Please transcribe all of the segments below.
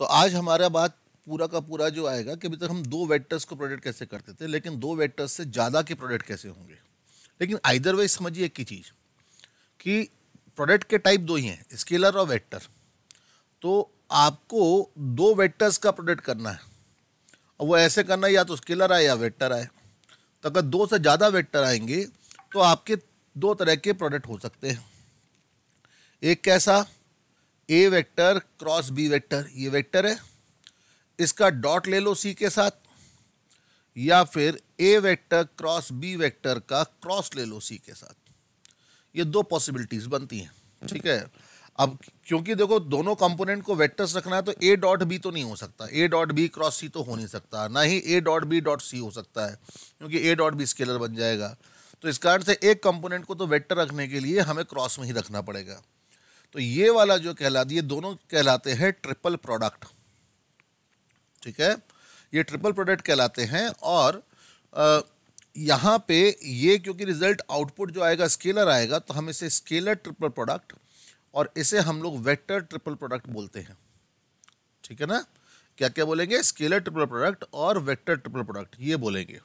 तो आज हमारा बात पूरा का पूरा जो आएगा कि अभी तक हम दो वेक्टर्स को प्रोडक्ट कैसे करते थे, लेकिन दो वेक्टर्स से ज़्यादा के प्रोडक्ट कैसे होंगे? लेकिन आइदर वे समझिए एक ही चीज़, कि प्रोडक्ट के टाइप दो ही हैं स्केलर और वेक्टर तो आपको दो वेक्टर्स का प्रोडक्ट करना है, और वो ऐसे करना है, या तो स्केलर आए या वेक्टर आए। तो अगर दो से ज़्यादा वेक्टर आएँगे तो आपके दो तरह के प्रोडक्ट हो सकते हैं। एक कैसा? A vector cross B vector ये वेक्टर है। इसका डॉट ले लो सी के साथ, या फिर A vector cross B vector का क्रॉस ले लो सी के साथ। ये दो पॉसिबिलिटीज बनती हैं, ठीक है? अब क्योंकि देखो, दोनों कंपोनेंट को वेक्टर्स रखना है तो ए डॉट बी तो नहीं हो सकता। A dot B cross C तो हो नहीं सकता। ना ही A dot B dot C हो सकता है, क्योंकि ए डॉट बी स्केलर बन जाएगा। तो इस कारण से एक कंपोनेंट को तो वेक्टर रखने के लिए हमें क्रॉस में ही रखना पड़ेगा। तो ये वाला जो कहला है दोनों कहलाते हैं ट्रिपल प्रोडक्ट ठीक है? ये ट्रिपल प्रोडक्ट कहलाते हैं और यहाँ पे ये क्योंकि रिज़ल्ट आउटपुट जो आएगा स्केलर आएगा तो हम इसे स्केलर ट्रिपल प्रोडक्ट और इसे हम लोग वेक्टर ट्रिपल प्रोडक्ट बोलते हैं। ठीक है ना? क्या क्या बोलेंगे? स्केलर ट्रिपल प्रोडक्ट और वेक्टर ट्रिपल प्रोडक्ट ये बोलेंगे।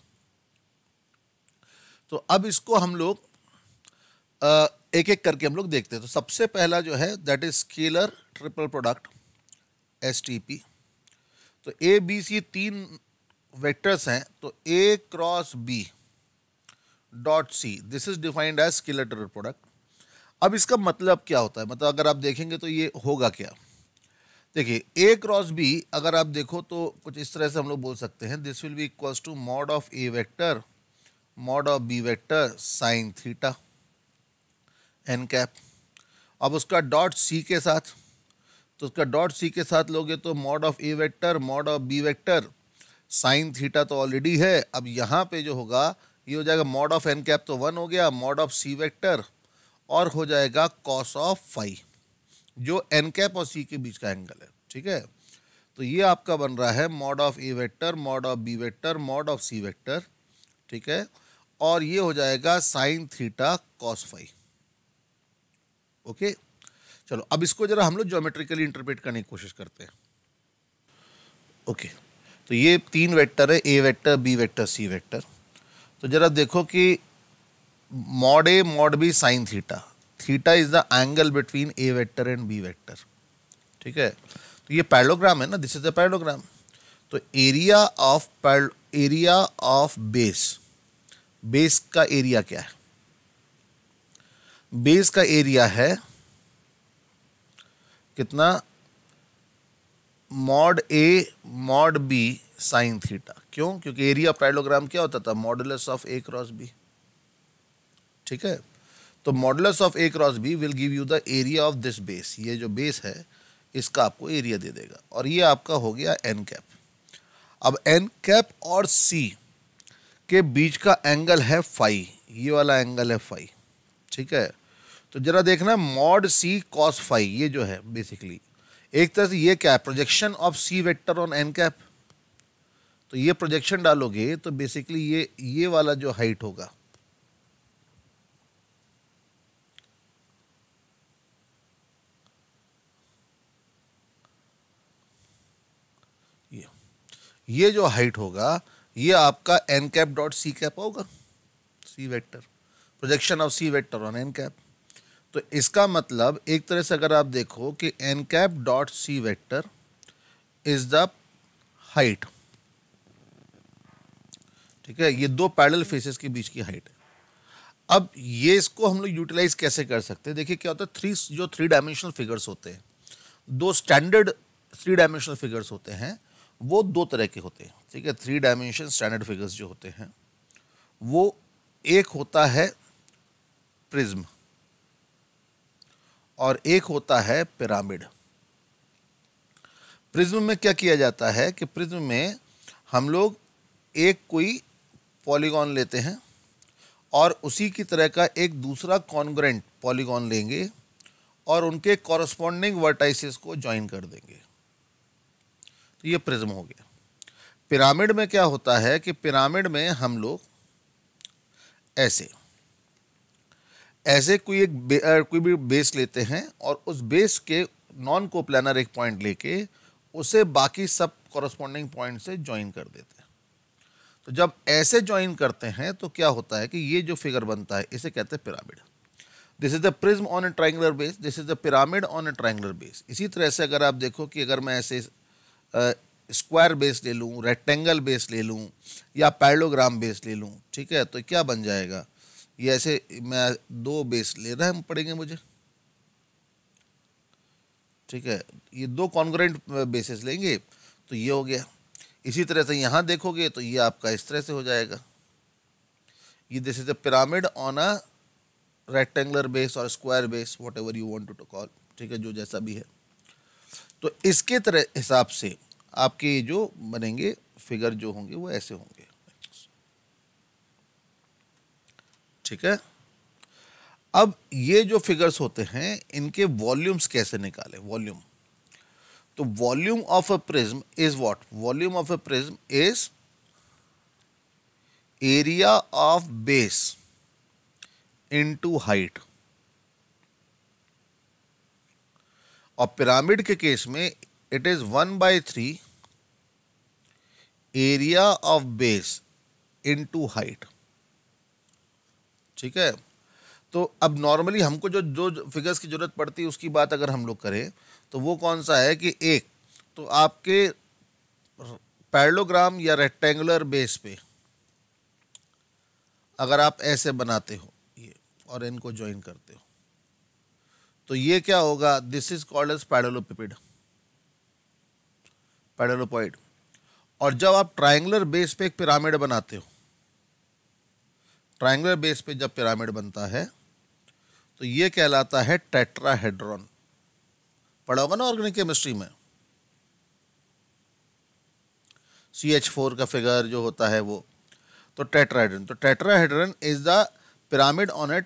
तो अब इसको हम लोग एक एक करके हम लोग देखते हैं। तो सबसे पहला जो है that is scalar triple product S T P तो ए बी सी तीन वेक्टर्स हैं तो A cross B dot C this is defined as scalar triple product अब इसका मतलब क्या होता है? मतलब अगर आप देखेंगे तो ये होगा क्या? देखिए ए क्रॉस बी अगर आप देखो तो कुछ इस तरह से हम लोग बोल सकते हैं this will be equals to mod of A vector mod of B vector sine theta N cap अब उसका डॉट सी के साथ तो उसका डॉट सी के साथ लोगे तो mod of A vector mod of B vector sine theta तो ऑलरेडी है। अब यहाँ पे जो होगा, ये हो जाएगा मॉड ऑफ़ एन कैप तो वन हो गया मॉड ऑफ़ सी वेक्टर और हो जाएगा कॉस ऑफ़ फाइव जो एन कैप और सी के बीच का एंगल है, ठीक है? तो ये आपका बन रहा है mod of A vector mod of B vector mod of C vector ठीक है? और ये हो जाएगा sine theta cos five okay? चलो, अब इसको जरा हम लोग ज्योमेट्रिकली इंटरप्रेट करने की कोशिश करते हैं। ओके तो ये तीन वेक्टर है A vector B vector C vector तो जरा देखो कि mod A mod B sine theta theta is the angle between A vector and B vector ठीक है? तो ये पैरोग्राम है ना? दिस इज़ द पैरोग्राम तो area of area of base base का एरिया क्या है? बेस का एरिया है कितना? Mod A mod B sine theta क्यों? क्योंकि एरिया पैरोग्राम क्या होता था? Modulus of A cross B ठीक है? तो modulus of A cross B will give you the area of this base ये जो बेस है, इसका आपको एरिया दे देगा। और ये आपका हो गया एन कैप अब एन कैप और सी के बीच का एंगल है फाइव ये वाला एंगल है फाइव ठीक है? तो जरा देखना मॉड सी कॉस फाइव ये जो है बेसिकली एक तरह से ये क्या है projection of C vector on N cap तो ये प्रोजेक्शन डालोगे तो बेसिकली ये ये वाला जो हाइट होगा, ये जो हाइट होगा, ये आपका N cap dot C cap होगा C vector projection of C vector on N cap तो इसका मतलब एक तरह से अगर आप देखो कि N cap dot C vector is the height ठीक है? ये दो पैडल फेसेस के बीच की हाइट है। अब ये इसको हम लोग यूटिलाइज कैसे कर सकते हैं? देखिए, क्या होता है? थ्री जो थ्री डायमेंशनल फिगर्स होते हैं, दो स्टैंडर्ड थ्री डायमेंशनल फिगर्स होते हैं, वो दो तरह के होते हैं। ठीक है? थ्री डायमेंशन स्टैंडर्ड फिगर्स जो होते हैं, वो एक होता है प्रिज्म और एक होता है पिरामिड। प्रिज्म में क्या किया जाता है कि प्रिज्म में हम लोग एक कोई पॉलीगॉन लेते हैं और उसी की तरह का एक दूसरा कॉन्ग्रेंट पॉलीगॉन लेंगे और उनके कॉरस्पॉन्डिंग वर्टाइसिस को ज्वाइन कर देंगे। तो ये प्रिज्म हो गया। पिरामिड में क्या होता है कि पिरामिड में हम लोग ऐसे ऐसे कोई एक बे, कोई भी बेस लेते हैं और उस बेस के नॉन कोप्लानर एक पॉइंट लेके उसे बाकी सब कॉरस्पॉन्डिंग पॉइंट से ज्वाइन कर देते हैं। तो जब ऐसे ज्वाइन करते हैं तो क्या होता है कि ये जो फिगर बनता है इसे कहते हैं pyramid this is the prism on a triangular base this is the pyramid on a triangular base इसी तरह से अगर आप देखो कि अगर मैं ऐसे स्क्वायर बेस ले लूँ रेक्टेंगल बेस ले लूँ या पैलोग्राम बेस ले लूँ ठीक है तो क्या बन जाएगा? ये ऐसे मैं दो बेस ले रहे हैं पड़ेंगे मुझे। ठीक है, ये दो कॉन्ग्रेंट बेसिस लेंगे तो ये हो गया। इसी तरह से यहाँ देखोगे तो ये आपका इस तरह से हो जाएगा। ये this is a pyramid on a rectangular base और square base whatever you want to call ठीक है, जो जैसा भी है। तो इसके तरह, हिसाब से आपके जो बनेंगे फिगर जो होंगे, वो ऐसे होंगे। ठीक है? अब ये जो फिगर्स होते हैं, इनके वॉल्यूम्स कैसे निकाले? वॉल्यूम तो volume of a prism is what volume of a prism is area of base into height और पिरामिड के केस में it is one by three area of base into height ठीक है? तो अब नॉर्मली हमको जो जो फिगर्स की ज़रूरत पड़ती है, उसकी बात अगर हम लोग करें तो वो कौन सा है कि एक तो आपके पैरलोग्राम या रेक्टेंगुलर बेस पे अगर आप ऐसे बनाते हो, ये, और इनको ज्वाइन करते हो तो ये क्या होगा? This is called as parallelepiped parallelepiped और जब आप ट्राइंगुलर बेस पे एक पिरामिड बनाते हो ट्राइंगुलर बेस पे जब पिरामिड बनता है तो ये कहलाता है टेट्राहेड्रॉन पढ़ा होगा ना ऑर्गेनिक केमिस्ट्री में सी एच फोर का फिगर जो होता है वो तो टेट्राहेड्रन तो tetrahedron is the pyramid on a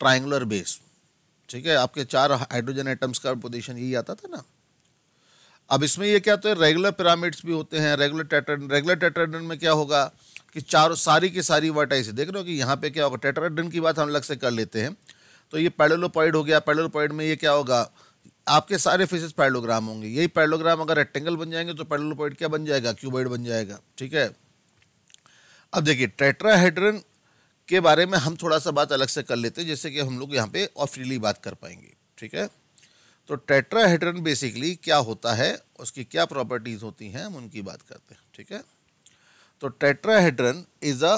triangular base ठीक है आपके चार हाइड्रोजन एटम्स का पोजीशन यही आता था ना अब इसमें ये क्या तो है रेगुलर पिरामिड्स भी होते हैं रेगुलर टेट्राड्रन रेगुलर टेट्राड्रन में क्या होगा कि चारों सारी की सारी वर्टाइस देख रहे हो कि यहाँ पे क्या होगा? टेट्राड्रन की बात हम अलग से कर लेते हैं। तो ये पैडलोपॉइड हो गया। पैडलोपॉइड में ये क्या होगा? आपके सारे फेसेस पैडलोग्राम होंगे। यही पैडलोग्राम अगर रेक्टेंगल बन जाएँगे तो पैडलोपॉइड क्या बन जाएगा? क्यूबॉइड बन जाएगा। ठीक है? अब देखिए टेट्राहेड्रन के बारे में हम थोड़ा सा बात अलग से कर लेते हैं जैसे कि हम लोग यहाँ पे और फ्रीली बात कर पाएँगे। ठीक है? तो टेट्राहेड्रन बेसिकली क्या होता है? उसकी क्या प्रॉपर्टीज़ होती हैं? हम उनकी बात करते हैं। ठीक है? तो tetrahedron is a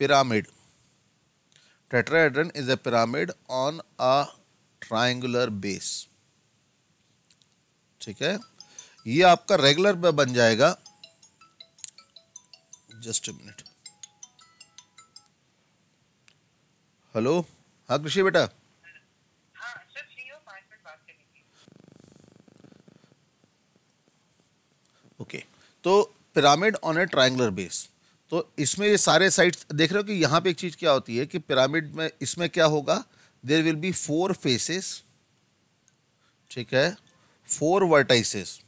pyramid tetrahedron is a pyramid on a triangular base ठीक है? ये आपका रेगुलर बन जाएगा। जस्ट अ मिनट हेलो हाँ कृषि बेटा। तो pyramid on a triangular base तो इसमें ये सारे साइड्स देख रहे हो कि यहाँ पे एक चीज़ क्या होती है कि पिरामिड में इसमें क्या होगा? There will be four faces ठीक है? Four vertices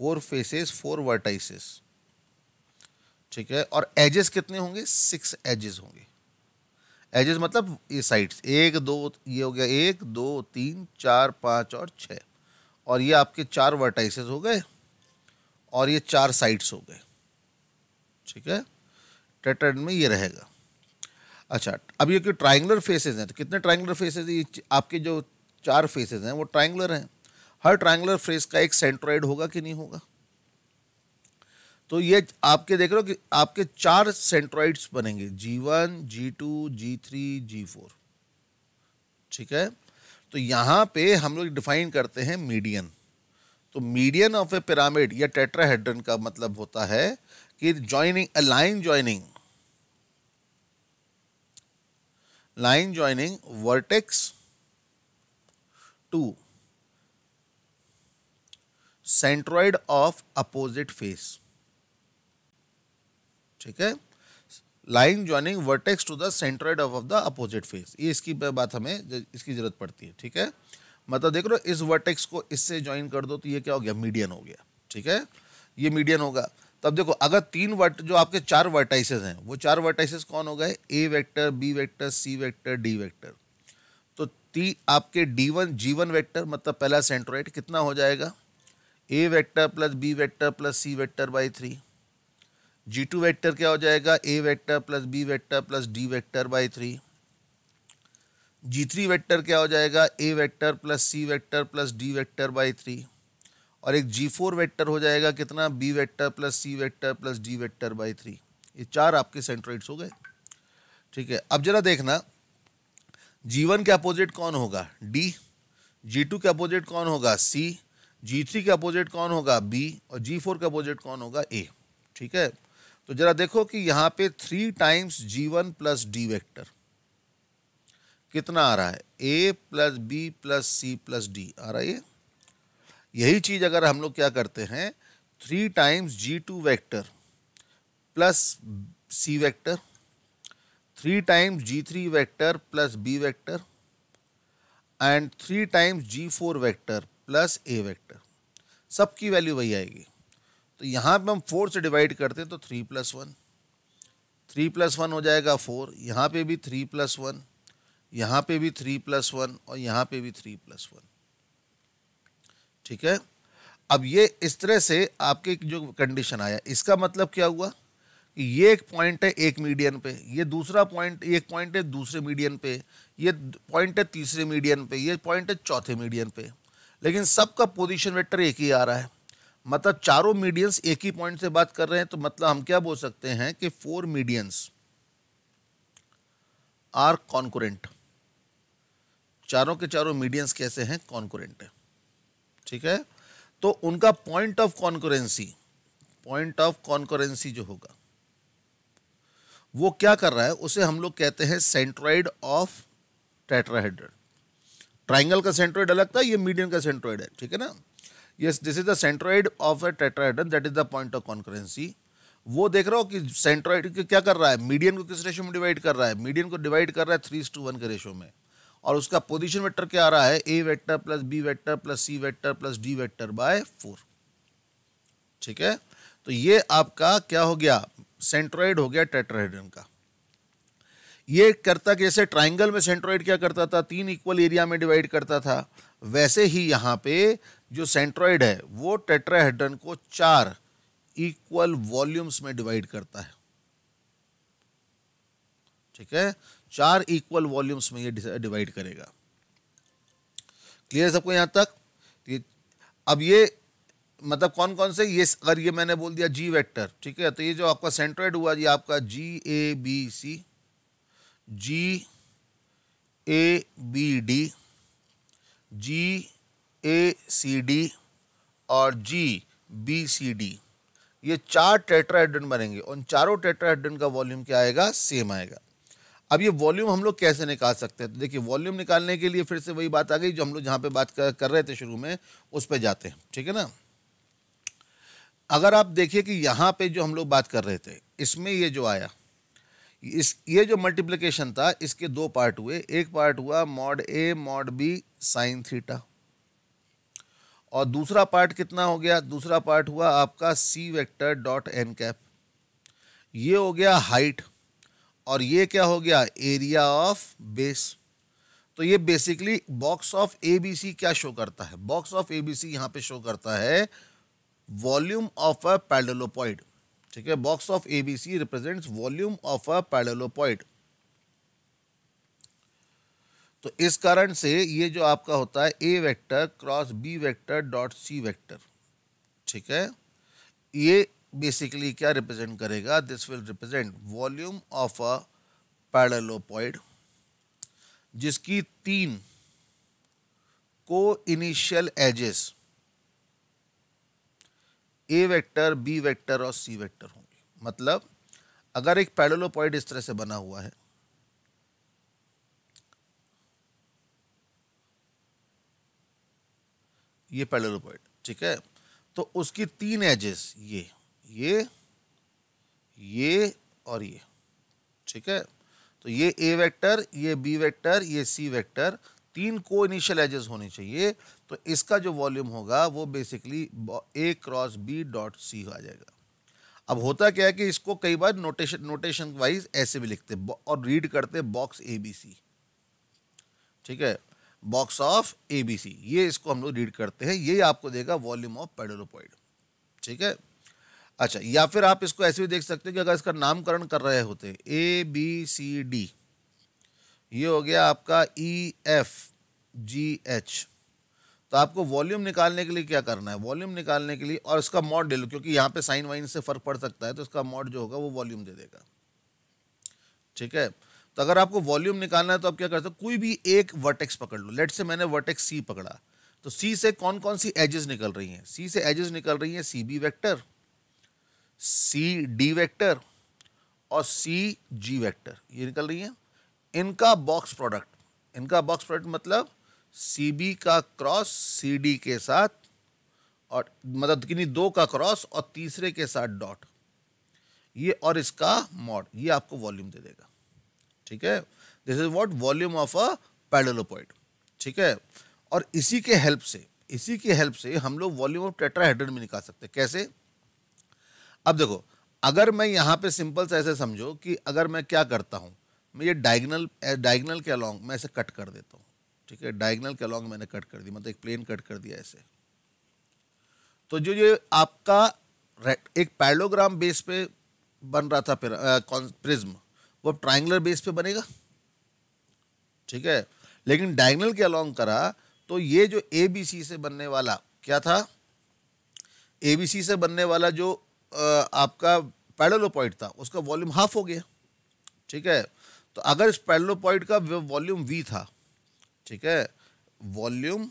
four faces four vertices ठीक है? और एजेस कितने होंगे? सिक्स एजेस होंगे। एजेस मतलब ये साइड्स एक, दो, ये हो गया एक, दो, तीन, चार, पाँच और छः। और ये आपके चार वर्टाइसेस हो गए। और ये चार साइड्स हो गए। ठीक है? टेट्राड में ये रहेगा। अच्छा अब ये कि ट्राइंगुलर फेसेस हैं? तो कितने ट्राइंगुलर फेसेस ये आपके जो चार फेसेस हैं, वो ट्राइंगुलर हैं। हर ट्राइंगुलर फेस का एक सेंट्रॉइड होगा कि नहीं होगा? तो ये आपके देख रहे हो कि आपके चार सेंट्रॉइड्स बनेंगे। G one G two G three G four ठीक है? तो यहाँ पे हम लोग डिफाइन करते हैं मीडियन तो मीडियन ऑफ़ ए पिरामिड या टेट्राहेड्रन का मतलब होता है कि joining a line joining line joining vertex to centroid of opposite face ठीक है? Line joining vertex to the centroid of the opposite face ये इसकी बात हमें इसकी ज़रूरत पड़ती है, ठीक है? मतलब देख लो, इस वर्टेक्स को इससे ज्वाइन कर दो तो ये क्या हो गया? मीडियन हो गया, ठीक है? ये मीडियन होगा। तब देखो, अगर तीन वर्ट जो आपके चार वर्टाइसेस हैं, वो चार वर्टाइसेस कौन हो गए? A vector B vector C vector D vector तो ती, आपके D one G one vector मतलब पहला सेंट्रोइड कितना हो जाएगा? A vector plus B vector plus C vector by three G two vector क्या हो जाएगा? A vector plus B vector plus D vector by three G three vector क्या हो जाएगा? A vector plus C vector plus D vector by three और एक जी four vector हो जाएगा कितना? B vector plus C vector plus D vector by three ये चार आपके सेंट्रोइड्स हो गए। ठीक है, अब जरा देखना जी वन के अपोजिट कौन होगा? डी जी टू के अपोजिट कौन होगा? सी जी थ्री के अपोजिट कौन होगा? बी और जी फोर के अपोजिट कौन होगा? ए ठीक है? तो जरा देखो कि यहाँ पे three times G one plus D vector कितना आ रहा है? A plus B plus C plus D आ रहा है ये। यही चीज़ अगर हम लोग क्या करते हैं three times G two vector plus C vector three times G three vector plus B vector and three times G four vector plus A vector सबकी वैल्यू वही आएगी। तो यहाँ पे हम फोर से डिवाइड करते हैं तो three plus one three plus one हो जाएगा फोर यहाँ पे भी थ्री प्लस वन यहाँ पे भी थ्री प्लस वन और यहाँ पे भी थ्री प्लस वन ठीक है? अब ये इस तरह से आपके जो कंडीशन आया, इसका मतलब क्या हुआ? कि ये एक पॉइंट है एक मीडियन पे, ये दूसरा पॉइंट एक पॉइंट है दूसरे मीडियन पे, ये पॉइंट है तीसरे मीडियन पे, ये पॉइंट है चौथे मीडियन पे। लेकिन सबका पोजीशन वेक्टर एक ही आ रहा है। मतलब चारों मीडियंस एक ही पॉइंट से बात कर रहे हैं तो मतलब हम क्या बोल सकते हैं कि फोर मीडियंस आर कॉन्कुरेंट चारों के चारों मीडियंस कैसे हैं? कॉन्कुरेंट है। ठीक है? तो उनका point of concurrency point of concurrency जो होगा, वो क्या कर रहा है? उसे हम लोग कहते हैं सेंट्रॉइड ऑफ़ टेट्राहेड्रन ट्राइंगल का सेंट्रॉइड अलग था, ये मीडियम का सेंट्रॉइड है। ठीक है ना? Yes this is the centroid of a tetrahedron that is the point of concurrency वो देख रहा हो कि सेंट्रॉइड क्या कर रहा है? मीडियन को किस रेशो में डिवाइड कर रहा है? मीडियन को डिवाइड कर रहा है थ्री टू वन के रेशो में। और उसका पोजीशन वेक्टर क्या आ रहा है? A vector plus B vector plus C vector plus D vector by four ठीक है? तो ये आपका क्या हो गया? सेंट्रॉइड हो गया टेट्राहेड्रन का। ये करता जैसे ट्राइंगल में सेंट्रॉइड क्या करता था? तीन इक्वल एरिया में डिवाइड करता था। वैसे ही यहाँ पे जो सेंट्रॉइड है, वो टेट्राहेड्रन को चार इक्वल वॉल्यूम्स में डिवाइड करता है। ठीक है? चार इक्वल वॉल्यूम्स में ये डिवाइड करेगा। क्लियर सबको यहाँ तक? ये अब ये मतलब कौन कौन से? ये अगर ये मैंने बोल दिया जी वेक्टर ठीक है? तो ये जो आपका सेंट्रोइड हुआ, ये आपका G A B C G A B D G A C D और जी बी सी डी ये चार टेट्राहेड्रन बनेंगे। उन चारों टेट्राहेड्रन का वॉल्यूम क्या आएगा? सेम आएगा। अब ये वॉल्यूम हम लोग कैसे निकाल सकते हैं? तो देखिए वॉल्यूम निकालने के लिए फिर से वही बात आ गई जो हम लोग जहाँ पे बात कर, कर रहे थे शुरू में उस पर जाते हैं ठीक है ना? अगर आप देखिए कि यहाँ पे जो हम लोग बात कर रहे थे इसमें ये जो आया इस ये जो मल्टीप्लिकेशन था इसके दो पार्ट हुए। एक पार्ट हुआ mod A mod B sine theta और दूसरा पार्ट कितना हो गया? दूसरा पार्ट हुआ आपका C vector dot N cap ये हो गया हाइट और ये क्या हो गया? एरिया ऑफ़ बेस तो ये बेसिकली बॉक्स ऑफ़ एबीसी क्या शो करता है? बॉक्स ऑफ़ एबीसी यहाँ पे शो करता है वॉल्यूम ऑफ़ अ पैडलोपॉइड ठीक है? Box of ABC represents volume of a parallelepiped तो इस कारण से ये जो आपका होता है A vector cross B vector dot C vector ठीक है? ये बेसिकली क्या रिप्रेजेंट करेगा? This will represent volume of a parallelepiped जिसकी तीन को initial edges A vector B vector और सी वेक्टर होंगे। मतलब अगर एक पैरेलोपॉइड इस तरह से बना हुआ है, ये पैरेलोपॉइड ठीक है? तो उसकी तीन एजेस ये। ये ये और ये, ठीक है? तो ये ए वेक्टर ये बी वेक्टर ये सी वेक्टर तीन को इनिशियल एजेस होने चाहिए। तो इसका जो वॉल्यूम होगा, वो basically A cross B dot C आ जाएगा। अब होता क्या है कि इसको कई बार नोटेशन नोटेशन वाइज ऐसे भी लिखते और रीड करते बॉक्स ए बी सी ठीक है? Box of A B C ये इसको हम लोग रीड करते हैं, ये आपको देगा वॉल्यूम ऑफ़ पेडोलोपॉइड ठीक है? अच्छा या फिर आप इसको ऐसे भी देख सकते हैं कि अगर इसका नामकरण कर रहे होते ए बी सी डी ये हो गया आपका ई एफ़ जी एच तो आपको वॉल्यूम निकालने के लिए क्या करना है? वॉल्यूम निकालने के लिए और इसका मॉड ले लो क्योंकि यहाँ पे साइन वाइन से फ़र्क पड़ सकता है तो इसका मॉड जो होगा वो वॉल्यूम दे देगा। ठीक है? तो अगर आपको वॉल्यूम निकालना है तो आप क्या करते हो? कोई भी एक वर्टेक्स पकड़ लो। लेट से मैंने वर्टेक्स सी पकड़ा। तो सी से कौन कौन सी एजेस निकल रही हैं? सी से एजेस निकल रही हैं C B vector C D vector और सी जी वैक्टर, ये निकल रही है। इनका बॉक्स प्रोडक्ट इनका बॉक्स प्रोडक्ट मतलब सी बी का क्रॉस सी डी के साथ और मतलब कि दो का क्रॉस और तीसरे के साथ डॉट ये और इसका मॉड ये आपको वॉल्यूम दे देगा। ठीक है? This is what volume of a parallelepiped ठीक है? और इसी के हेल्प से, इसी के हेल्प से हम लोग वॉल्यूम ऑफ़ टेट्राहेड्रन में निकाल सकते हैं। कैसे? अब देखो, अगर मैं यहाँ पे सिंपल से ऐसे समझो कि अगर मैं क्या करता हूँ, मैं ये डायगनल डायगनल के अलॉन्ग मैं ऐसे कट कर देता हूँ, ठीक है? डायगनल के अलॉन्ग मैंने कट कर दी मतलब एक प्लेन कट कर दिया ऐसे। तो जो ये आपका एक पैडोग्राम बेस पे बन रहा था प्रिज्म वो ट्राइंगुलर बेस पे बनेगा, ठीक है? लेकिन डायगनल के अलॉन्ग करा तो ये जो ए बी सी से बनने वाला, क्या था? ए बी सी से बनने वाला जो आपका पैडोलोपॉइड था, उसका वॉल्यूम हाफ़ हो गया, ठीक है? तो अगर इस पैडोलोपॉइड का वॉल्यूम वी था, ठीक है? Volume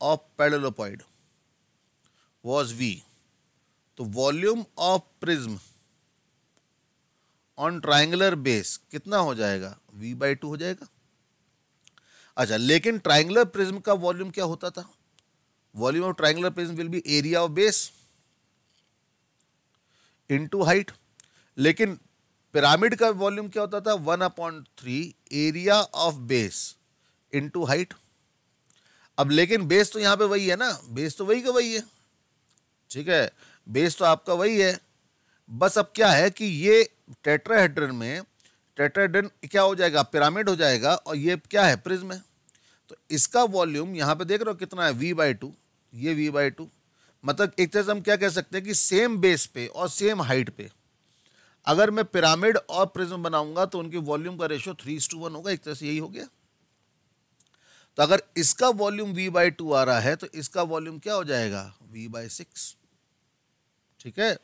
of parallelepiped was V तो volume of prism on triangular base कितना हो जाएगा? वी बाई टू हो जाएगा। अच्छा लेकिन ट्राइंगुलर प्रिज्म का वॉल्यूम क्या होता था? Volume of triangular prism will be area of base into height लेकिन पिरामिड का वॉल्यूम क्या होता था? One upon three area of base into height अब लेकिन बेस तो यहाँ पे वही है ना? बेस तो वही का वही है। ठीक है? बेस तो आपका वही है। बस अब क्या है कि ये टेट्राहेड्रन में टेट्राहेड्रन क्या हो जाएगा? पिरामिड हो जाएगा और ये क्या है? प्रिज्म है। तो इसका वॉल्यूम यहाँ पे देख रहे हो कितना है? वी बाई टू ये वी बाई टू मतलब एक तरह से हम क्या कह सकते हैं कि सेम बेस पे और सेम हाइट पे। अगर मैं पिरामिड और प्रिज्म बनाऊँगा तो उनकी वॉल्यूम का रेशियो थ्री टू वन होगा, एक तरह से यही हो गया। तो अगर इसका वॉल्यूम वी बाई टू आ रहा है तो इसका वॉल्यूम क्या हो जाएगा? वी बाई सिक्स ठीक है?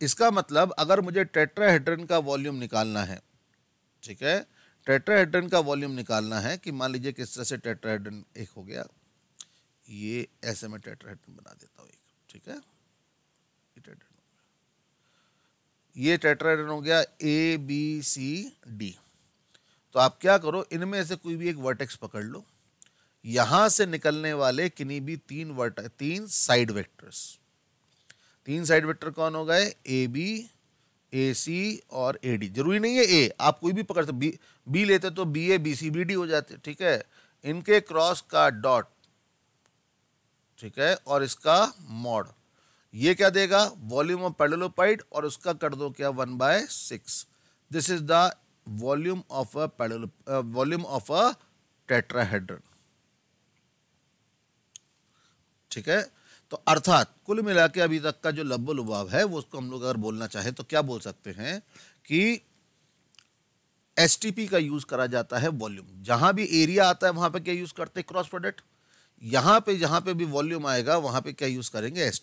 इसका मतलब अगर मुझे टेट्राहेड्रन का वॉल्यूम निकालना है, ठीक है? टेट्राहेड्रन का वॉल्यूम निकालना है कि मान लीजिए किस तरह से टेट्राहेड्रन एक हो गया। ये ऐसे में टेट्राहेड्रन बना देता हूँ ठीक है? ये टेट्राहेड्रन हो गया। ए बी सी डी तो आप क्या करो, इनमें से कोई भी एक वर्टेक्स पकड़ लो। यहाँ से निकलने वाले किन्हीं भी तीन वर्ट तीन साइड वेक्टर्स तीन साइड वेक्टर कौन हो गए ए बी ए सी और ए डी ज़रूरी नहीं है ए आप कोई भी पकड़ सकते बी बी लेते तो B A B C B D हो जाते, ठीक है? इनके क्रॉस का डॉट ठीक है, और इसका मॉड, ये क्या देगा? वॉल्यूम ऑफ़ पेडलोपाइड और उसका कर दो क्या? One by six this is the volume of a पेडलो volume of a tetrahedron ठीक है? तो अर्थात कुल मिला के अभी तक का जो लब्बो लुबाव है, वो उसको हम लोग अगर बोलना चाहें तो क्या बोल सकते हैं कि एस का यूज़ करा जाता है वॉल्यूम जहाँ भी एरिया आता है, वहाँ पे क्या यूज़ करते हैं? क्रॉस प्रोडक्ट यहाँ पे, जहाँ पे भी वॉल्यूम आएगा, वहाँ पे क्या यूज़ करेंगे? एस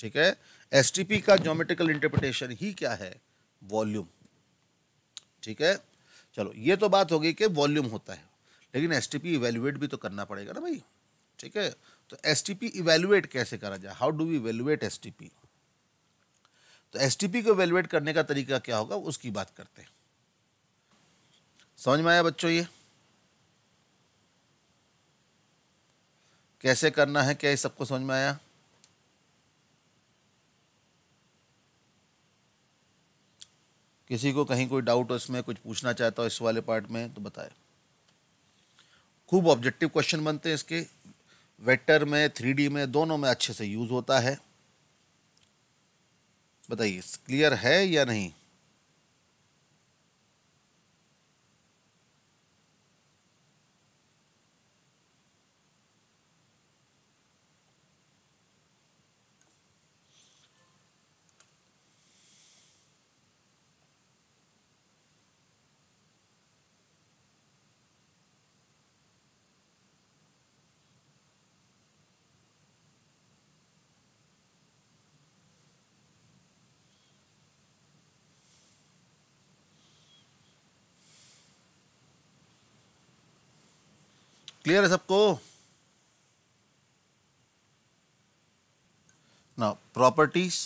ठीक है? एस का ज्योमेट्रिकल इंटरप्रिटेशन ही क्या है? वॉल्यूम। ठीक है? चलो, ये तो बात हो गई कि वॉल्यूम होता है। लेकिन एस टी इवेल्युएट भी तो करना पड़ेगा ना भाई। ठीक है? तो एस टी इवेल्युएट कैसे करा जाए? How do we evaluate S तो एस टी पी को इवेल्युएट करने का तरीका क्या होगा? उसकी बात करते हैं। समझ में आया बच्चों ये? कैसे करना है, क्या ये सबको समझ में आया? किसी को कहीं कोई डाउट हो, इसमें कुछ पूछना चाहता हो इस वाले पार्ट में तो बताए। खूब ऑब्जेक्टिव क्वेश्चन बनते हैं इसके। वेक्टर में थ्री में, दोनों में अच्छे से यूज़ होता है। बताइए क्लियर है या नहीं? क्लियर है सबको? ना properties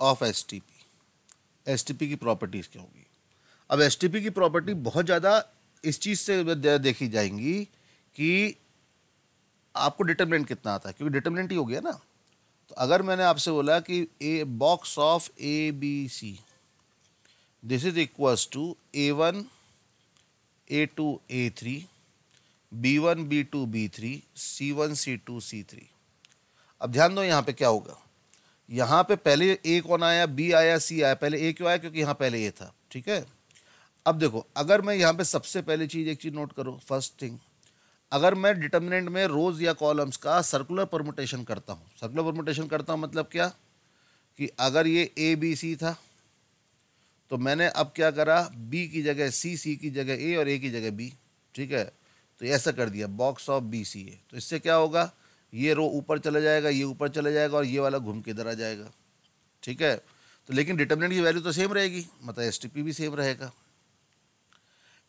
of S T P S T P की प्रॉपर्टीज़ क्या होगी? अब एस टी पी की प्रॉपर्टी बहुत ज़्यादा इस चीज़ से देखी जाएँगी कि आपको डिटर्मिनेंट कितना आता है, क्योंकि डिटर्मिनेंट ही हो गया ना। तो अगर मैंने आपसे बोला कि a box of A B C three B one B two B three C one C two C three अब ध्यान दो यहाँ पे क्या होगा। यहाँ पे पहले ए कौन आया? बी आया सी आया। पहले ए क्यों आया? क्योंकि यहाँ पहले ए था, ठीक है? अब देखो, अगर मैं यहाँ पे सबसे पहली चीज़ एक चीज़ नोट करो फ़र्स्ट थिंग अगर मैं डिटर्मिनेंट में रोज या कॉलम्स का सर्कुलर परमुटेशन करता हूँ सर्कुलर परमुटेशन करता हूँ मतलब क्या? कि अगर ये ए बी सी था तो मैंने अब क्या करा? बी की जगह सी सी की जगह ए और ए की जगह बी ठीक है? तो ऐसा कर दिया box of B C A तो इससे क्या होगा? ये रो ऊपर चला जाएगा, ये ऊपर चला जाएगा और ये वाला घूम के इधर आ जाएगा, ठीक है? तो लेकिन डिटर्मिनेंट की वैल्यू तो सेम रहेगी मतलब एसटीपी भी सेम रहेगा।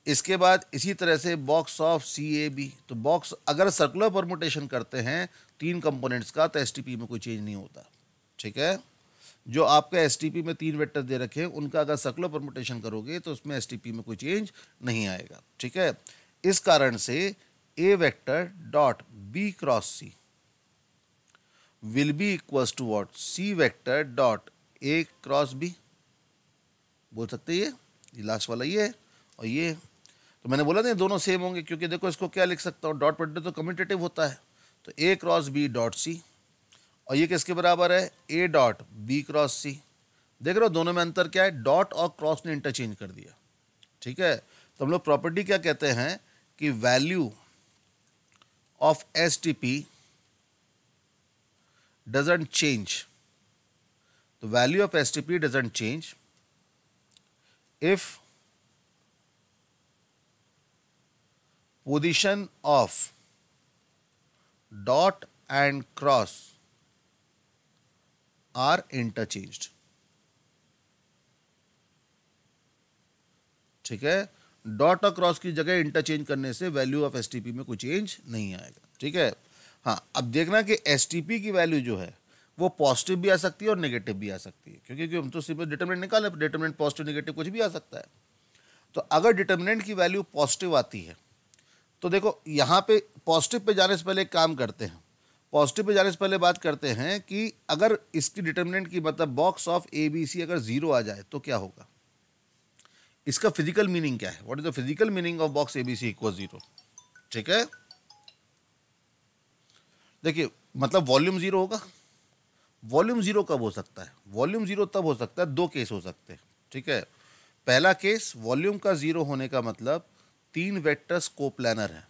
इसके बाद इसी तरह से box of C A B तो बॉक्स अगर सर्कुलर परमुटेशन करते हैं, तीन कंपोनेंट्स का तो एसटीपी में कोई चेंज नहीं होता, ठीक है? जो आपका एसटीपी में तीन वेक्टर दे रखे हैं, उनका अगर सर्कुलर परमुटेशन करोगे तो उसमें एसटीपी में कोई चेंज नहीं आएगा। ठीक है? इस कारण से A vector dot B cross C will be equals to what C vector dot A cross B बोल सकते ये? ये लास्ट वाला ये और ये। तो मैंने बोला नहीं, दोनों सेम होंगे, क्योंकि देखो इसको क्या लिख सकता हूँ? डॉट प्रोडक्ट तो कम्यूटेटिव होता है। तो A cross B dot C और ये किसके बराबर है? A dot B cross C देख रहे हो, दोनों में अंतर क्या है? डॉट और क्रॉस ने इंटरचेंज कर दिया। ठीक है? तो हम लोग प्रॉपर्टी क्या कहते हैं कि value of S T P doesn't change the value of S T P doesn't change if position of dot and cross are interchanged ठीक है? डॉट और क्रॉस की जगह इंटरचेंज करने से वैल्यू ऑफ़ एस में कोई चेंज नहीं आएगा। ठीक है? हाँ अब देखना कि एस की वैल्यू जो है, वो पॉजिटिव भी आ सकती है और नेगेटिव भी आ सकती है, क्योंकि हम तो सिर्फ़ डिटर्मिनेंट निकाले डिटर्मिनेंट पॉजिटिव, नेगेटिव कुछ भी आ सकता है। तो अगर डिटर्मिनेंट की वैल्यू पॉजिटिव आती है तो देखो, यहाँ पे पॉजिटिव पे जाने से पहले एक काम करते हैं। पॉजिटिव पे जाने से पहले बात करते हैं कि अगर इसकी डिटर्मिनेंट की मतलब box of A B C अगर ज़ीरो आ जाए तो क्या होगा? इसका फ़िज़िकल मीनिंग क्या है? What is the physical meaning of box A B C equal zero ठीक है? देखिए मतलब वॉल्यूम ज़ीरो होगा। वॉल्यूम ज़ीरो कब हो सकता है? वॉल्यूम ज़ीरो तब हो सकता है, दो केस हो सकते हैं। ठीक है? पहला केस वॉल्यूम का ज़ीरो होने का मतलब तीन वेक्टर्स कोप्लानर हैं।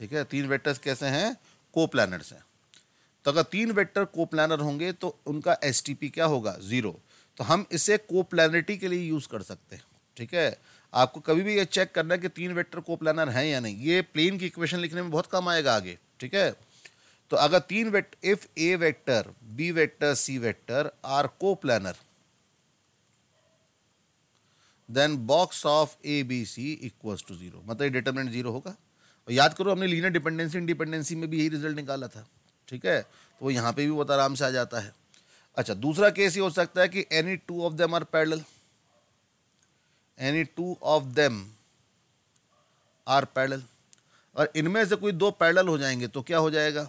ठीक है, तीन वेक्टर्स कैसे हैं? कोप्लानर्स हैं तो अगर तीन वेक्टर कोप्लानर होंगे तो उनका एस क्या होगा? ज़ीरो तो हम इसे कोप्लानरिटी के लिए यूज़ कर सकते हैं। ठीक है? आपको कभी भी ये चेक करना है कि तीन वेक्टर कोप्लानर हैं या नहीं। ये प्लेन की इक्वेशन लिखने में बहुत कम आएगा आगे। ठीक है? तो अगर तीन वेक्ट if A vector B vector C vector are coplanar then box of A B C equals to zero मतलब डिटर्मिनेंट ज़ीरो होगा। याद करो, हमने लीनियर डिपेंडेंसी इंडिपेंडेंसी में भी यही रिज़ल्ट निकाला था, ठीक है? तो वो यहाँ पे भी बहुत आराम से आ जाता है। अच्छा दूसरा केस ये हो सकता है कि any two of them are parallel any two of them are parallel और इनमें से कोई दो पैडल हो जाएँगे तो क्या हो जाएगा?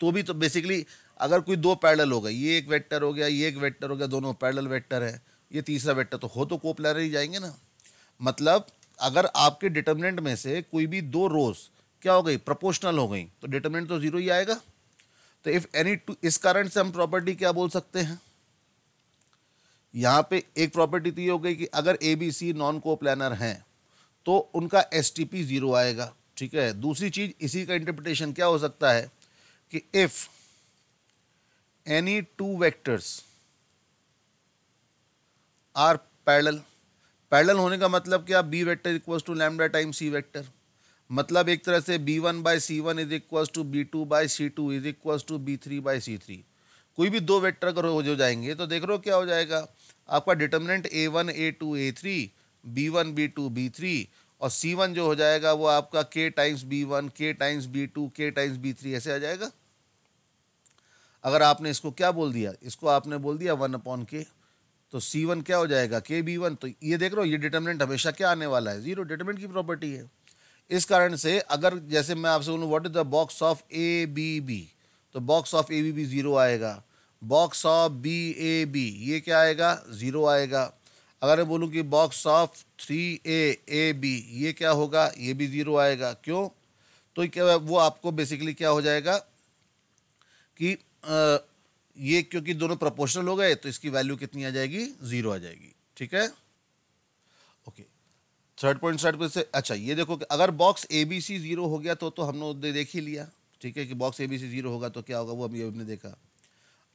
तो भी तो बेसिकली अगर कोई दो पैडल हो गए, ये एक वेक्टर हो गया, ये एक वेक्टर हो गया, दोनों पैडल वेक्टर है, ये तीसरा वेक्टर तो हो तो कोप्लर ही जाएँगे ना। मतलब अगर आपके डिटर्मिनेंट में से कोई भी दो रोज क्या हो गई? प्रोपोर्शनल हो गई। तो डिटर्मिनेंट तो ज़ीरो ही आएगा। तो इफ़ एनी टू इस कारण से हम प्रॉपर्टी क्या बोल सकते हैं? यहाँ पे एक प्रॉपर्टी तो ये हो गई कि अगर A B C non coplanar हैं तो उनका एस टी पी ज़ीरो आएगा। ठीक है? दूसरी चीज़, इसी का इंटरप्रिटेशन क्या हो सकता है कि if any two vectors are parallel parallel होने का मतलब क्या? B vector equals to lambda time C vector मतलब एक तरह से B one by C one is equals to B two by C two is equals to B three by C three कोई भी दो वेक्टर अगर हो जाएँगे तो देख रहे हो क्या हो जाएगा? आपका determinant A one A two A three B one B two B three और सी वन जो हो जाएगा वो आपका K times B one K times B two K times B three ऐसे आ जाएगा। अगर आपने इसको क्या बोल दिया? इसको आपने बोल दिया वन अपॉन के तो सी वन क्या हो जाएगा? के बी वन तो ये देख रहे हो, ये डिटर्मिनेंट हमेशा क्या आने वाला है? ज़ीरो डिटर्मिनेंट की प्रॉपर्टी है। इस कारण से अगर जैसे मैं आपसे बोलूँ what is the box of A B B तो box of A B B zero आएगा। Box of B A B ये क्या आएगा? ज़ीरो आएगा। अगर मैं बोलूँ कि box of three A A B ये क्या होगा? ये भी ज़ीरो आएगा। क्यों? तो क्या, वो आपको बेसिकली क्या हो जाएगा कि ये क्योंकि दोनों प्रोपोर्शनल हो गए तो इसकी वैल्यू कितनी आ जाएगी? ज़ीरो आ जाएगी। ठीक है? ओके थर्ड पॉइंट स्टार्ट से अच्छा ये देखो कि अगर box A B C zero हो गया तो तो हमने देख ही लिया। ठीक है कि box A B C zero होगा तो क्या होगा? वो अभी हमने देखा।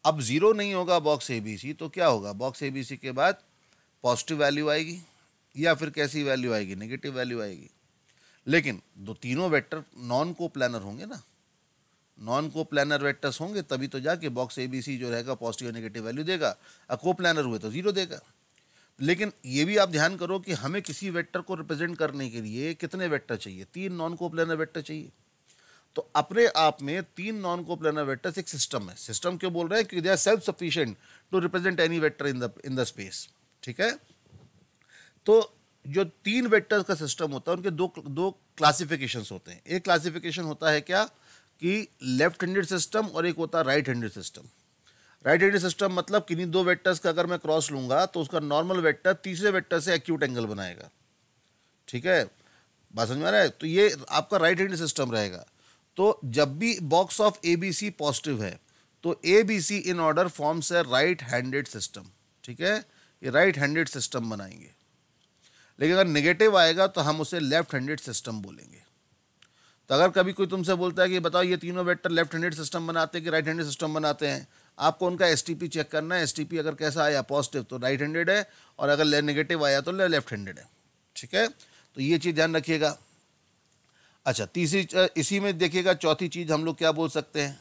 अब ज़ीरो नहीं होगा बॉक्स ए बी सी तो क्या होगा? बॉक्स ए बी सी के बाद पॉजिटिव वैल्यू आएगी, या फिर कैसी वैल्यू आएगी? नेगेटिव वैल्यू आएगी। लेकिन दो तीनों वेक्टर नॉन को प्लानर होंगे ना। नॉन को प्लानर वेक्टर्स होंगे, तभी तो जाके बॉक्स ए बी सी जो रहेगा पॉजिटिव और नेगेटिव वैल्यू देगा। और को प्लानर हुए तो ज़ीरो देगा। लेकिन ये भी आप ध्यान करो कि हमें किसी वेक्टर को रिप्रेजेंट करने के लिए कितने वेक्टर चाहिए? तीन नॉन को प्लानर वेक्टर चाहिए। तो अपने आप में तीन नॉन को प्लानर वेक्टर्स एक सिस्टम है। सिस्टम क्यों बोल रहे हैं? क्योंकि they are self sufficient to represent any vector in the in the space ठीक है? तो जो तीन वेक्टर्स का सिस्टम होता है, उनके दो दो क्लासिफिकेशंस होते हैं। एक क्लासिफिकेशन होता है क्या? कि लेफ़्ट हैंडेड सिस्टम और एक होता है right handed system. Right handed system मतलब किन्हीं दो वेक्टर्स का अगर मैं क्रॉस लूँगा तो उसका नॉर्मल वेक्टर तीसरे वेक्टर से एक्यूट एंगल बनाएगा। ठीक है? बात समझ में आ रहा है? तो ये आपका राइट हैंड सिस्टम रहेगा। तो जब भी box of A B C positive है तो A B C in order forms है राइट हैंडेड सिस्टम ठीक है? ये राइट हैंडेड सिस्टम बनाएँगे। लेकिन अगर नेगेटिव आएगा तो हम उसे लेफ़्ट हैंडेड सिस्टम बोलेंगे। तो अगर कभी कोई तुमसे बोलता है कि बताओ ये तीनों वेक्टर लेफ़्ट हैंडेड सिस्टम बनाते हैं कि राइट हैंडेड सिस्टम बनाते हैं, आपको उनका एसटीपी चेक करना है। एसटीपी अगर कैसा आया पॉजिटिव तो राइट हैंडेड है, और अगर नेगेटिव आया तो लेफ़्ट हैंडेड है। ठीक है? तो ये चीज़ ध्यान रखिएगा। अच्छा तीसरी इसी में देखिएगा चौथी चीज़ हम लोग क्या बोल सकते हैं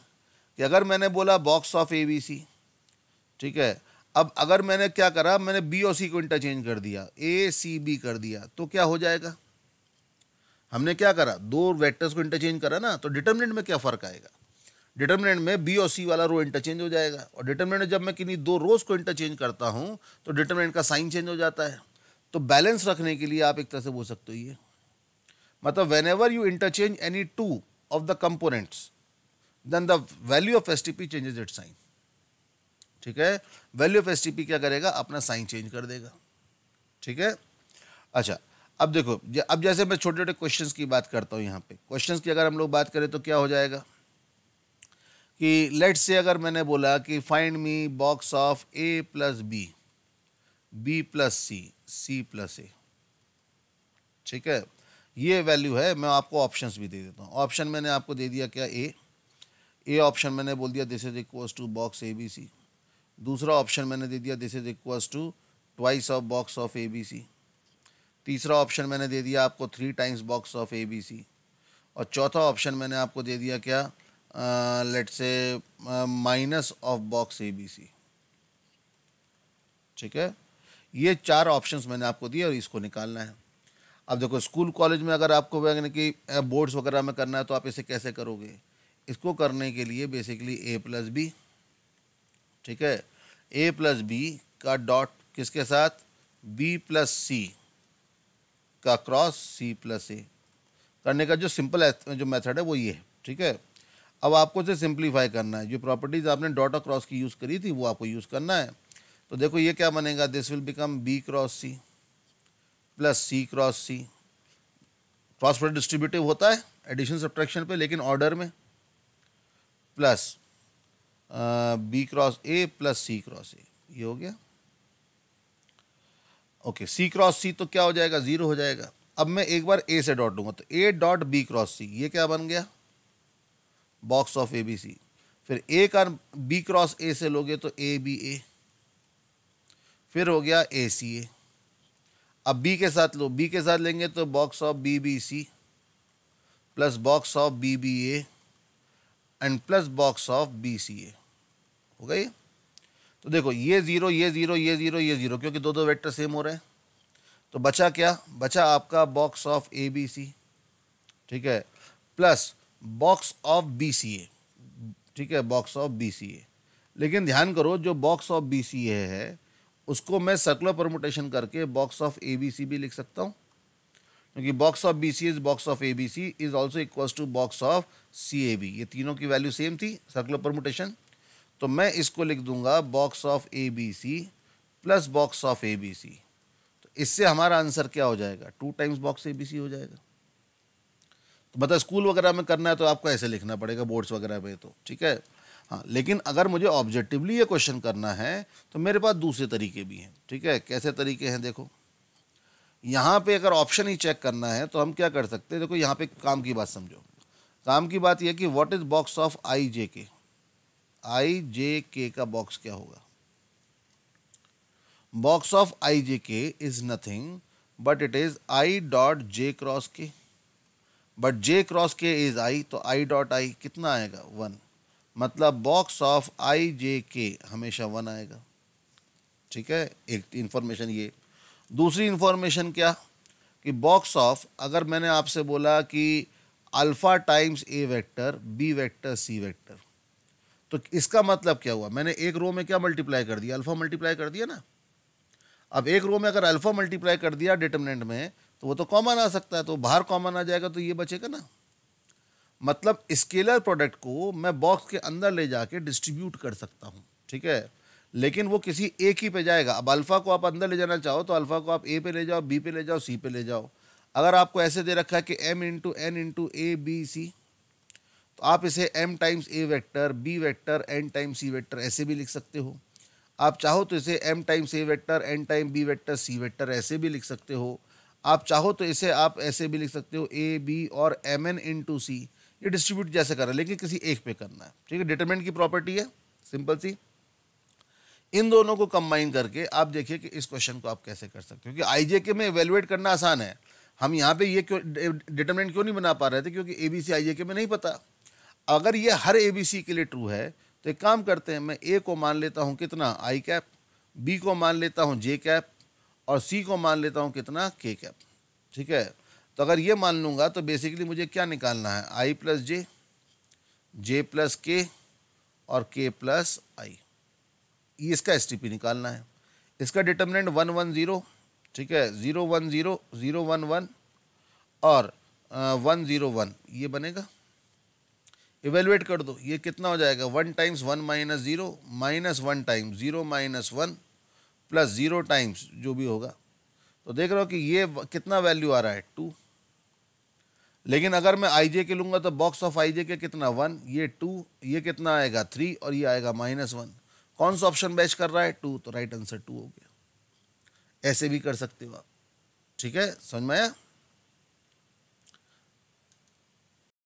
कि अगर मैंने बोला box of A B C ठीक है? अब अगर मैंने क्या करा, मैंने बी और सी को इंटरचेंज कर दिया ए सी बी कर दिया तो क्या हो जाएगा? हमने क्या करा? दो वेक्टर्स को इंटरचेंज करा ना तो डिटर्मिनेंट में क्या फ़र्क आएगा? डिटर्मिनेंट में बी और सी वाला रो इंटरचेंज हो जाएगा। और डिटर्मिनेंट जब मैं किन्हीं दो रोज को इंटरचेंज करता हूँ तो डिटर्मिनेंट का साइन चेंज हो जाता है। तो बैलेंस रखने के लिए आप एक तरह से बोल सकते हो ये। मतलब whenever you interchange any two of the components then the value of S T P changes it sign ठीक है? Value of S T P क्या करेगा? अपना साइन चेंज कर देगा। ठीक है? अच्छा अब देखो अब जैसे मैं छोटे छोटे क्वेश्चंस की बात करता हूँ यहाँ पे। क्वेश्चंस की अगर हम लोग बात करें तो क्या हो जाएगा? कि लेट से अगर मैंने बोला कि find me box of A plus B B plus C C plus A ठीक है? ये वैल्यू है, मैं आपको ऑप्शंस भी दे देता हूँ। ऑप्शन मैंने आपको दे दिया क्या? ए ए ऑप्शन मैंने बोल दिया this is equals to box A B C दूसरा ऑप्शन मैंने दे दिया this is equals to twice of box of A B C तीसरा ऑप्शन मैंने दे दिया आपको three times box of A B C और चौथा ऑप्शन मैंने आपको दे दिया क्या? Let say minus of box A B C ठीक है? ये चार ऑप्शंस मैंने आपको दिए और इसको निकालना है। अब देखो स्कूल कॉलेज में अगर आपको यानी कि बोर्ड्स वगैरह में करना है तो आप इसे कैसे करोगे? इसको करने के लिए बेसिकली ए प्लस बी ठीक है? ए प्लस बी का डॉट किसके साथ? बी प्लस सी का क्रॉस सी प्लस ए करने का जो सिंपल जो मेथड है वो ये है, ठीक है? अब आपको इसे सिंप्लीफाई करना है। जो प्रॉपर्टीज़ आपने डॉट क्रॉस की यूज़ करी थी, वो आपको यूज़ करना है। तो देखो ये क्या बनेगा? This will become B cross C plus C cross C cross product distributive होता है एडिशन सब्ट्रैक्शन पे, लेकिन ऑर्डर में plus B cross A plus C cross A ये हो गया। ओके सी क्रॉस सी तो क्या हो जाएगा? ज़ीरो हो जाएगा। अब मैं एक बार ए से डॉट दूँगा तो A dot B cross C ये क्या बन गया? Box of A B C फिर ए का बी क्रॉस ए से लोगे तो ए बी ए फिर हो गया ए सी ए अब बी के साथ लो बी के साथ लेंगे तो box of B B C plus box of B B A and plus box of B C A हो गई? तो देखो, ये ज़ीरो ये ज़ीरो ये ज़ीरो ये ज़ीरो क्योंकि दो दो वेक्टर सेम हो रहे हैं। तो बचा क्या? बचा आपका box of A B C ठीक है? Plus box of B C A ठीक है? Box of B C A लेकिन ध्यान करो, जो box of B C A है, उसको मैं सर्कुलर परमुटेशन करके box of A B C भी लिख सकता हूँ। क्योंकि box of B C is box of A B C is also equal to box of C A B ये तीनों की वैल्यू सेम थी सर्कुलर परमुटेशन तो मैं इसको लिख दूँगा box of A B C plus box of A B C तो इससे हमारा आंसर क्या हो जाएगा? Two times box A B C हो जाएगा। तो मतलब स्कूल वगैरह में करना है तो आपको ऐसे लिखना पड़ेगा बोर्ड्स वगैरह में तो ठीक है? हाँ लेकिन अगर मुझे ऑब्जेक्टिवली ये क्वेश्चन करना है तो मेरे पास दूसरे तरीके भी हैं, ठीक है? कैसे तरीके हैं, देखो। यहाँ पे अगर ऑप्शन ही चेक करना है तो हम क्या कर सकते हैं? देखो, यहाँ पे काम की बात समझो। काम की बात यह कि what is box of I J K I J के का बॉक्स क्या होगा? Box of I J K is nothing but it is I dot J cross K but J cross K is I तो I dot I कितना आएगा? One मतलब box of I J के हमेशा वन आएगा। ठीक है? एक इंफॉर्मेशन ये। दूसरी इंफॉर्मेशन क्या? कि बॉक्स ऑफ़ अगर मैंने आपसे बोला कि alpha times A vector B vector C vector तो इसका मतलब क्या हुआ? मैंने एक रो में क्या मल्टीप्लाई कर दिया? अल्फ़ा मल्टीप्लाई कर दिया ना? अब एक रो में अगर अल्फ़ा मल्टीप्लाई कर दिया डिटर्मिनेंट में तो वो तो कॉमन आ सकता है तो बाहर कॉमन आ जाएगा तो ये बचेगा ना? मतलब स्केलर प्रोडक्ट को मैं बॉक्स के अंदर ले जाके डिस्ट्रीब्यूट कर सकता हूँ, ठीक है? लेकिन वो किसी एक ही पे जाएगा। अब अल्फ़ा को आप अंदर ले जाना चाहो तो अल्फ़ा को आप ए पे ले जाओ बी पे ले जाओ सी पे ले जाओ। अगर आपको ऐसे दे रखा है कि M into N into A B C आप इसे M times A vector B vector N times C vector ऐसे भी लिख सकते हो। आप चाहो तो इसे M times A vector N time B vector C vector ऐसे भी लिख सकते हो। आप चाहो तो इसे आप ऐसे भी लिख सकते हो ए बी और M N into C ये डिस्ट्रीब्यूट जैसे कर रहा है, लेकिन किसी एक पे करना है। ठीक है डिटरमेंट की प्रॉपर्टी है सिंपल सी। इन दोनों को कंबाइन करके आप देखिए कि इस क्वेश्चन को आप कैसे कर सकते हो। क्योंकि आई जे के में एवेलुएट करना आसान है। हम यहाँ पे ये क्यों डिटरमिनेंट क्यों नहीं बना पा रहे थे? क्योंकि ए बी सी आई जे के में नहीं पता। अगर ये हर ए बी सी के लिए ट्रू है तो एक काम करते हैं, मैं ए को मान लेता हूँ कितना? आई कैप बी को मान लेता हूँ जे कैप और सी को मान लेता हूँ कितना? के कैप ठीक है? तो अगर ये मान लूँगा तो बेसिकली मुझे क्या निकालना है? आई प्लस जे जे प्लस के और के प्लस आई ये इसका एसटीपी निकालना है। इसका डिटर्मिनेंट वन वन ज़ीरो ठीक है? Zero one zero zero one one और वन ज़ीरो वन ये बनेगा? इवेलुएट कर दो। ये कितना हो जाएगा? One times one minus zero minus one times zero minus one plus zero times जो भी होगा। तो देख रहे हो कि ये कितना वैल्यू आ रहा है? टू लेकिन अगर मैं आई जे के लूँगा तो बॉक्स ऑफ़ आई जे के कितना? वन ये टू ये कितना आएगा? थ्री और ये आएगा माइनस वन कौन सा ऑप्शन मैच कर रहा है? टू तो राइट आंसर टू हो गया। ऐसे भी कर सकते हो आप। ठीक है? समझ में आया?